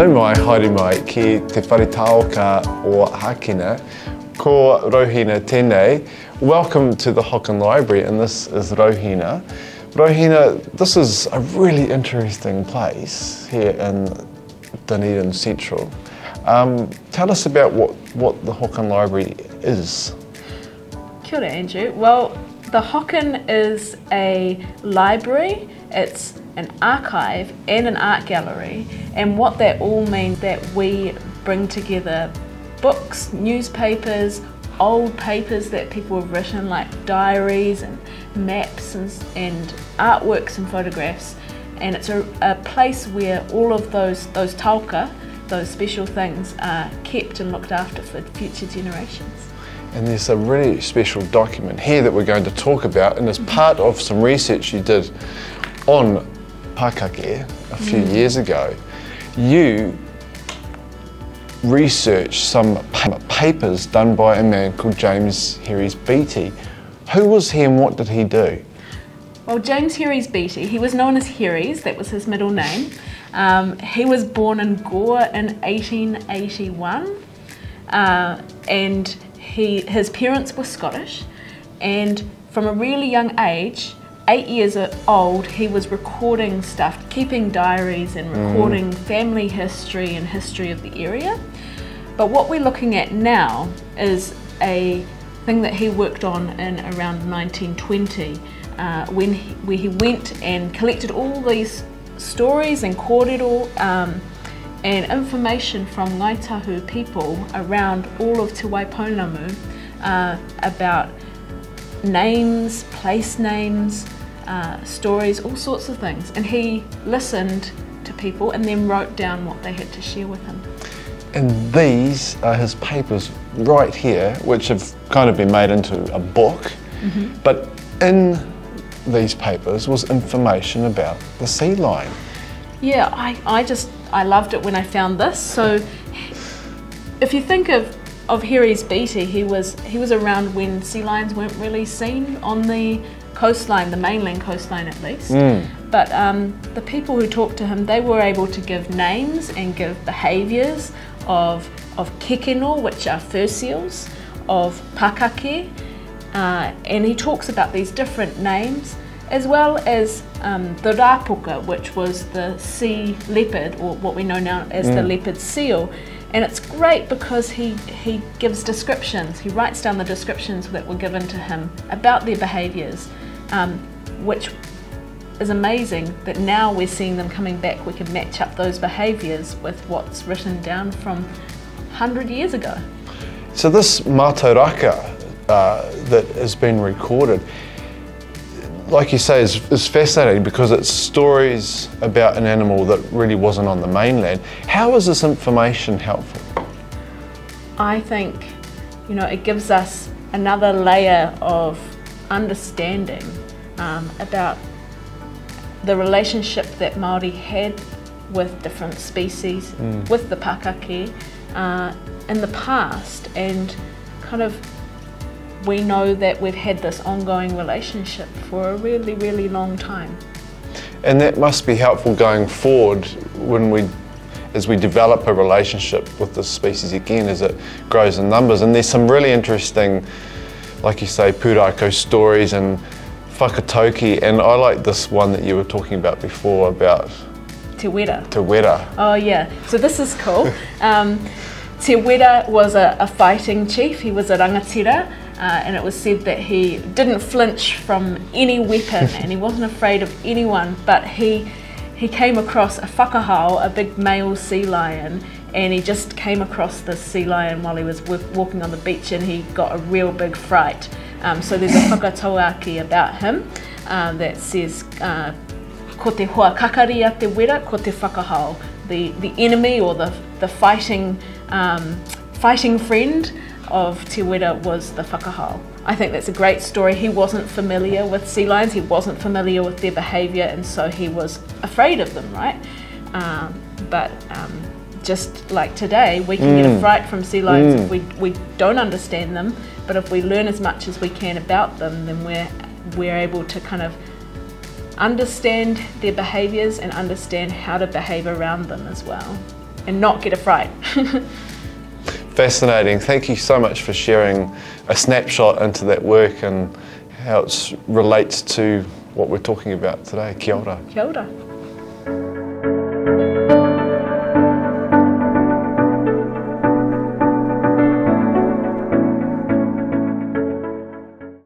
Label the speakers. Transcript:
Speaker 1: Nau mai, haere mai, ki te wharetaoka o Hākena, ko Rauhina tēnei. Welcome to the Hocken Library, and this is Rauhina. Rauhina, this is a really interesting place here in Dunedin Central. Um, tell us about what, what the Hocken Library is.
Speaker 2: Kia ora, Andrew. Well, the Hocken is a library, it's an archive and an art gallery, and what that all means that we bring together books, newspapers, old papers that people have written, like diaries and maps and, and artworks and photographs, and it's a, a place where all of those those tauka, those special things, are kept and looked after for future generations.
Speaker 1: And there's a really special document here that we're going to talk about, and as part of some research you did on Pakake a few
Speaker 2: Mm.
Speaker 1: years ago, you researched some pa- papers done by a man called James Herries Beattie. Who was he and what did he do?
Speaker 2: Well, James Herries Beattie, he was known as Herries, that was his middle name. Um, he was born in Gore in 1881, uh, and he, his parents were Scottish. And from a really young age, eight years old, he was recording stuff, keeping diaries and recording family history and history of the area. But what we're looking at now is a thing that he worked on in around 1920, uh, when he, where he went and collected all these stories and kōrero um, and information from Ngāi Tahu people around all of Te Waipounamu uh, about names, place names, uh, stories, all sorts of things. And he listened to people and then wrote down what they had to share with him.
Speaker 1: And these are his papers right here, which have kind of been made into a book. But in these papers was information about the sea lion.
Speaker 2: Yeah, I, I just I loved it when I found this. So if you think of of Herries Beattie, he was he was around when sea lions weren't really seen on the coastline, the mainland coastline at least. But um, the people who talked to him, they were able to give names and give behaviours of of kekeno, which are fur seals, of pakake, uh, and he talks about these different names, as well as um, the rapuka, which was the sea leopard, or what we know now as the leopard seal. And it's great because he, he gives descriptions, he writes down the descriptions that were given to him about their behaviours, um, which is amazing that now we're seeing them coming back. We can match up those behaviours with what's written down from 100 years ago.
Speaker 1: So this Mātauraka uh, that has been recorded, like you say, is, is fascinating because it's stories about an animal that really wasn't on the mainland. How is this information helpful?
Speaker 2: I think, you know, it gives us another layer of understanding um, about the relationship that Maori had with different species, with the pakake uh, in the past, and kind of we know that we've had this ongoing relationship for a really, really long time.
Speaker 1: And that must be helpful going forward when we, as we develop a relationship with this species again, as it grows in numbers. And there's some really interesting, like you say, pūrako stories and whakatoki. And I like this one that you were talking about before about
Speaker 2: Te wera.
Speaker 1: Te Wera.
Speaker 2: Oh yeah, so this is cool. Um, Te Wera was a, a fighting chief. He was a rangatira, uh, and it was said that he didn't flinch from any weapon, and he wasn't afraid of anyone. But he he came across a whakahau, a big male sea lion, and he just came across this sea lion while he was walking on the beach, and he got a real big fright. Um, so there's a whakatauaki about him uh, that says. Uh, ko te hoa kakari a te wera, ko te whakahau, the, the enemy or the, the fighting, um, fighting friend of te wera was the whakahau. I think that's a great story. He wasn't familiar with sea lions, he wasn't familiar with their behaviour, and so he was afraid of them, right? Um, but um, just like today, we can get a fright from sea lions if we, we don't understand them, but if we learn as much as we can about them, then we're, we're able to kind of understand their behaviours and understand how to behave around them as well. and not get a fright.
Speaker 1: Fascinating. Thank you so much for sharing a snapshot into that work and how it relates to what we're talking about today. Kia ora.
Speaker 2: Kia ora.